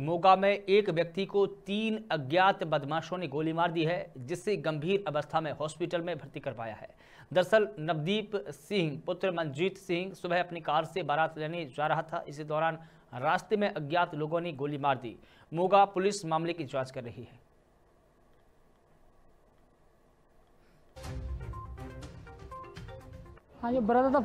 मोगा में एक व्यक्ति को तीन अज्ञात बदमाशों ने गोली मार दी है जिससे गंभीर अवस्था में हॉस्पिटल में भर्ती करवाया है। दरअसल, नवदीप सिंह, पुत्र मनजीत सिंह, सुबह अपनी कार से बारात लेने जा रहा था। इसी दौरान रास्ते में अज्ञात लोगों ने गोली मार दी। मोगा पुलिस मामले की जाँच कर रही है। हाँ जो बराता था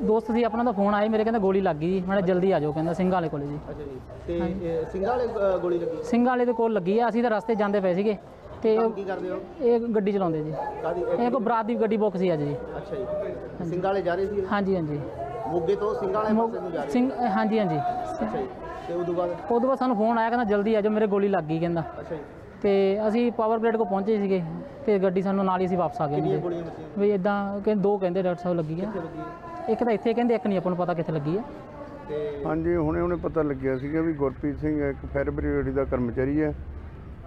ਦੋਸਤ ਸੀ ਆਪਣਾ ਦਾ ਫੋਨ ਆਇਆ ਮੇਰੇ ਕਹਿੰਦਾ ਗੋਲੀ ਲੱਗ ਗਈ ਜੀ। ਮੈਂ ਕਿਹਾ ਜਲਦੀ ਆ ਜਾਓ ਕਹਿੰਦਾ ਸਿੰਘਾਂ ਵਾਲੇ ਕੋਲੇ ਜੀ। ਅੱਛਾ ਜੀ ਤੇ ਇਹ ਸਿੰਘਾਂ ਵਾਲੇ ਅ, ਗੋਲੀ ਲੱਗੀ? ਸਿੰਘਾਂ ਵਾਲੇ ਦੇ ਕੋਲ ਲੱਗੀ ਆ ਅਸੀਂ ਤਾਂ ਰਸਤੇ ਜਾਂਦੇ ਪਏ ਸੀਗੇ। ਤੇ ਕੰਮ ਕੀ ਕਰਦੇ ਹੋ? ਇਹ ਗੱਡੀ ਚਲਾਉਂਦੇ ਜੀ। ਕਾਦੀ ਇਹ ਕੋ ਬਰਾਤ ਦੀ ਗੱਡੀ ਬੁੱਕ ਸੀ ਅੱਜ ਜੀ। ਅੱਛਾ ਜੀ। ਸਿੰਘਾਂ ਵਾਲੇ ਜਾ ਰਹੇ ਸੀ? ਹਾਂਜੀ ਹਾਂਜੀ। ਮੋਗੇ ਤੋਂ ਸਿੰਘਾਂ ਵਾਲੇ ਪਾਸੇ ਨੂੰ ਜਾ ਰਹੇ ਸਿੰਘ ਹਾਂਜੀ ਹਾਂਜੀ। ਅੱਛਾ ਜੀ। ਤੇ ਉਦੋਂ ਬਾਅਦ? ਉਦੋਂ ਬਾਅਦ ਸਾਨੂੰ ਫੋਨ ਆਇਆ ਕਹਿੰਦਾ ਜਲਦੀ ਆ ਜਾਓ ਮੇਰੇ ਗੋਲੀ ਲੱਗ ਗਈ ਕਹਿੰਦਾ। ਅੱਛਾ ਜੀ। ਤੇ ਅਸੀਂ ਪਾਵਰ ਗ੍ਰੇਡ ਕੋ ਪਹੁੰਚੇ ਸੀਗੇ ਤੇ ਗੱਡੀ ਸਾਨੂੰ ਨਾਲ ਹੀ ਅਸੀਂ ਵਾਪਸ ਆ ਗਏ ਕਿੰਨੀਆਂ ਜੀ। ਗੋਲੀਆਂ ਵੱਜੀਆਂ? ਵੀ ਇਦਾਂ ਕਹਿੰਦੇ ਦੋ ਕਹਿੰਦੇ ਡਾਕਟਰ ਸਾਹਿਬ ਲੱਗੀ ਆ। ਕਿੱਥੇ ਇੱਕ ਤਾਂ ਇੱਥੇ ਕਹਿੰਦੇ ਇੱਕ ਨਹੀਂ ਆਪਾਂ ਨੂੰ ਪਤਾ ਕਿੱਥੇ ਲੱਗੀ ਆ ਤੇ ਹਾਂਜੀ ਹੁਣੇ ਹੁਣੇ ਪਤਾ ਲੱਗਿਆ ਸੀਗਾ ਵੀ ਗੁਰਪ੍ਰੀਤ ਸਿੰਘ ਇੱਕ ਫਾਇਰ ਬ੍ਰਿਗੇਡ ਦਾ ਕਰਮਚਾਰੀ ਹੈ।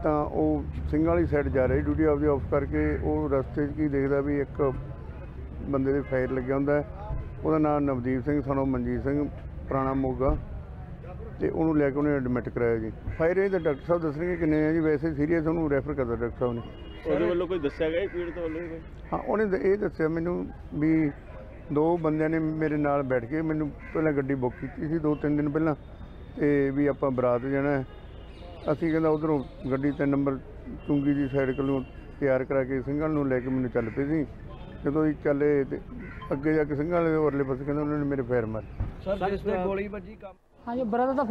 ਤਾਂ ਉਹ ਸਿੰਘ ਵਾਲੀ ਸਾਈਡ ਜਾ ਰਿਹਾ ਡਿਊਟੀ ਆਪਦੀ ਆਫ ਕਰਕੇ। ਉਹ ਰਸਤੇ 'ਚ ਕੀ ਦੇਖਦਾ ਵੀ ਇੱਕ ਬੰਦੇ ਦੇ ਫਾਇਰ ਲੱਗਿਆ ਹੁੰਦਾ। ਉਹਦਾ ਨਾਮ ਨਵਦੀਪ ਸਿੰਘ ਸਾਨੂੰ ਮਨਜੀਤ ਸਿੰਘ ਪੁਰਾਣਾ ਮੋਗਾ। ਤੇ ਉਹਨੂੰ ਲੈ ਕੇ ਉਹਨੇ ਐਡਮਿਟ ਕਰਾਇਆ ਜੀ। ਫਾਇਰ ਇਹ ਤਾਂ ਡਾਕਟਰ ਸਾਹਿਬ ਦੱਸਣਗੇ ਕਿੰਨੇ ਆ ਜੀ। ਵੈਸੇ ਸੀਰੀਅਸ ਉਹਨੂੰ ਰੈਫਰ ਕਰਦਾ ਡਾਕਟਰ ਸਾਹਿਬ ਨੇ। ਉਹਦੇ ਵੱਲੋਂ ਕੋਈ ਦੱਸਿਆ ਗਿਆ ਪੀੜਤ ਵੱਲੋਂ? ਹਾਂ ਉਹਨੇ ਇਹ ਦੱਸਿਆ ਮੈਨੂੰ ਵੀ ਦੋ ਬੰਦਿਆਂ ਨੇ ਮੇਰੇ ਨਾਲ ਬੈਠ ਕੇ ਮੈਨੂੰ ਪਹਿਲਾਂ ਗੱਡੀ ਬੁੱਕ ਕੀਤੀ ਸੀ ਦੋ ਤਿੰਨ ਦਿਨ ਪਹਿਲਾਂ ਤੇ ਵੀ ਆਪਾਂ ਬਰਾਤ ਜਾਣਾ। ਅਸੀਂ ਕਹਿੰਦਾ ਉਧਰੋਂ ਗੱਡੀ ਤੇ ਨੰਬਰ ਚੁੰਗੀ ਦੀ ਸਾਈਡ ਕੋਲੋਂ ਤਿਆਰ ਕਰਾ ਕੇ ਸਿੰਘਾਂ ਨੂੰ ਲੈ ਕੇ ਮੈਨੂੰ ਚੱਲ ਪਏ ਸੀ ਜਦੋਂ ਅਸੀਂ ਚੱਲੇ ਤੇ ਅੱਗੇ ਜਾ ਕੇ ਸਿੰਘਾਂ ਵਾਲੇ ਉਰਲੇ ਪਾਸੇ ਕਹਿੰਦਾ ਉਹਨਾਂ ਨੇ ਮੇਰੇ ਫੈਰ ਮਾਰੇ ਹਾਂਜੀ ਬ੍ਰਦਰ ਦਾ